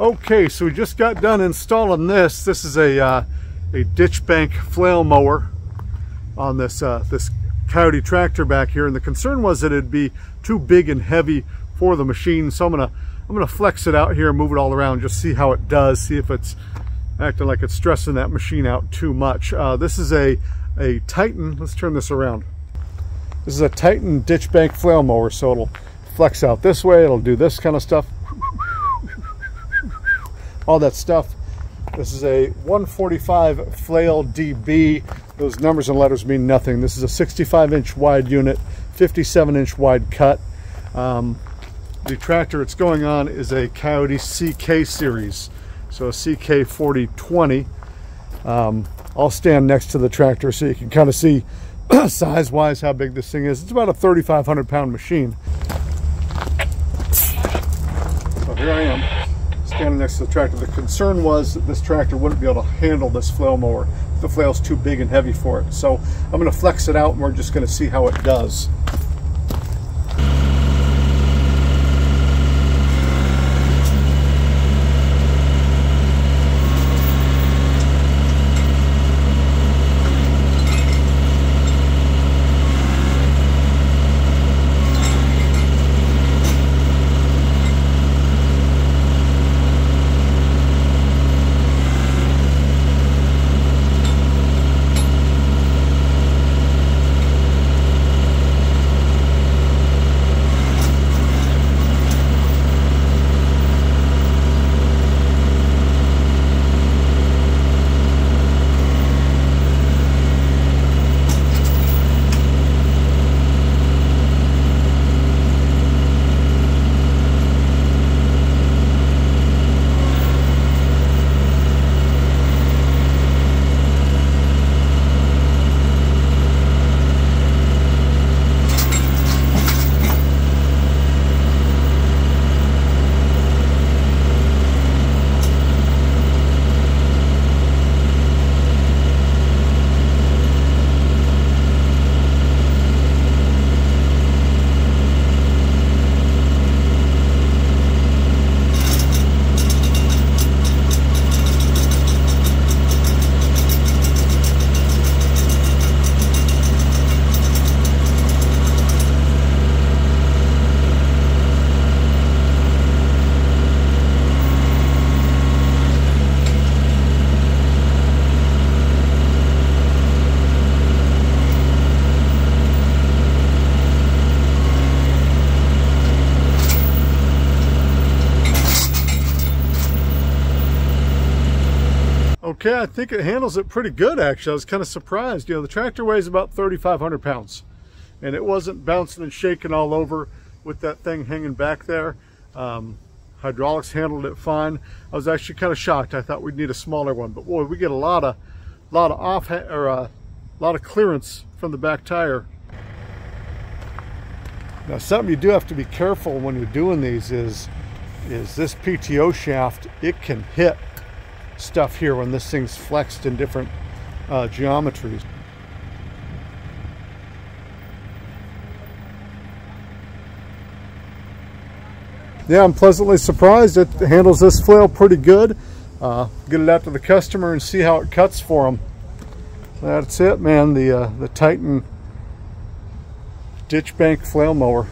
Okay, so we just got done installing this. This is a uh, a ditch bank flail mower on this uh, this Kioti tractor back here, and the concern was that it'd be too big and heavy for the machine. So I'm gonna I'm gonna flex it out here move it all around, just see how it does, see if it's acting like it's stressing that machine out too much. Uh, this is a a Titan. Let's turn this around. This is a Titan ditch bank flail mower, so it'll flex out this way. It'll do this kind of stuff all that stuff. This is a 145 Flail DB. Those numbers and letters mean nothing. This is a 65 inch wide unit, 57 inch wide cut. Um, the tractor it's going on is a Kioti CK series, so a CK 4020. Um, I'll stand next to the tractor so you can kind of see size wise how big this thing is. It's about a 3,500 pound machine. So here I am standing next to the tractor. The concern was that this tractor wouldn't be able to handle this flail mower. The flail's too big and heavy for it. So I'm going to flex it out and we're just going to see how it does. Okay, I think it handles it pretty good actually. I was kind of surprised. You know, the tractor weighs about 3,500 pounds and it wasn't bouncing and shaking all over with that thing hanging back there. Um, hydraulics handled it fine. I was actually kind of shocked. I thought we'd need a smaller one, but boy, we get a lot of, a lot of off or a uh, lot of clearance from the back tire. Now, something you do have to be careful when you're doing these is, is this PTO shaft. It can hit stuff here when this thing's flexed in different uh, geometries. Yeah, I'm pleasantly surprised. It handles this flail pretty good. Uh, get it out to the customer and see how it cuts for them. That's it, man. The uh, the Titan ditch bank flail mower.